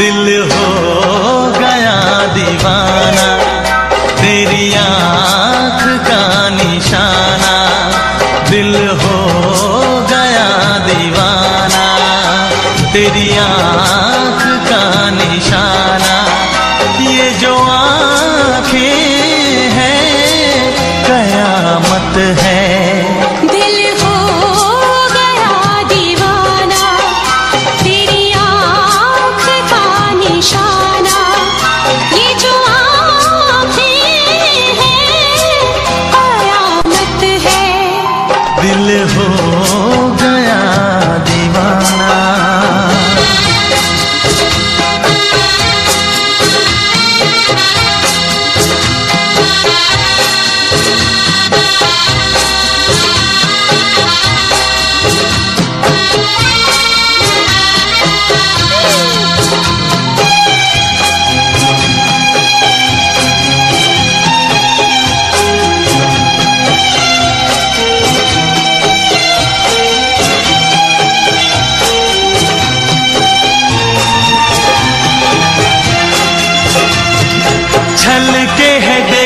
दिल हो गया दीवाना, तेरी आँख का निशाना। दिल हो गया दीवाना, तेरी आँख का निशाना। कयामत है। दिल हो गया दीवाना तेरी आँख का निशाना। ये जो आँखें हैं कयामत है। दिल हो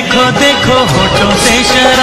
देखो देखो होठों से चेहरे